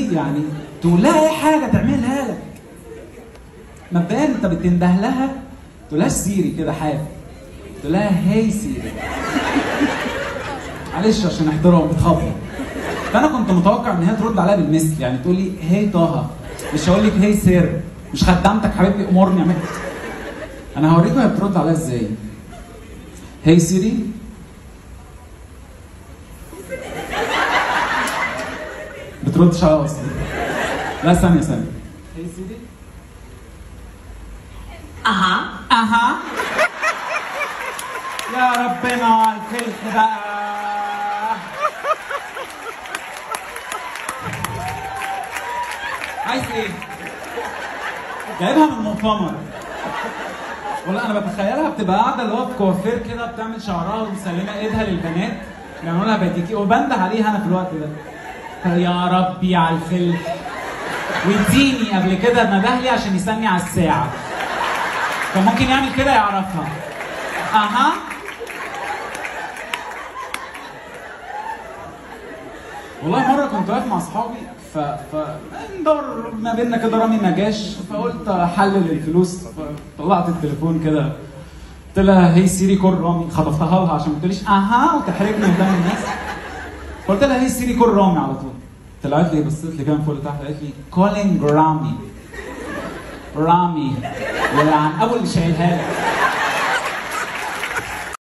يعني تقول لها أي حاجة تعملها لك مبدئيا انت بتنده لها. تقولهاش Siri كده حاف. تقول لها hey Siri. معلش عشان احترام بتخبط فأنا كنت متوقع إن هي ترد عليا بالمثل. يعني تقول لي hey طه. مش هقول لك hey Siri مش خدامتك حبيبتي أمورتي اعمل أنا هوريكم هي بترد عليا إزاي. hey Siri. بتردش عليا أصلا لا ثانية ثانية. أها. أها. يا ربنا على الفلح بقى. عايز إيه؟ جايبها من مؤتمر. ولا أنا بتخيلها بتبقى قاعدة اللي هو في كوافير كده بتعمل شعرها ومسلمة إيدها للبنات بيعملوا لها بديكي وبنده عليها أنا في الوقت ده. يا ربي على الفلح واديني قبل كده نده لي عشان يستني على الساعة. كان ممكن يعمل كده يعرفها أها. والله مرة كنت واقف مع أصحابي ف ف ما بيننا كده رامي ما جاش فقلت احلل الفلوس فطلعت التليفون كده. قلت لها hey Siri call رامي. خطفتها لها عشان ما تقوليش أها. وتحرجني قدام الناس. قلت لها hey Siri call رامي على طول. طلعت لي بصيت لي كده فوق تحت قالت لي calling رامي رامي. ولعن ابو اللي شايلها لك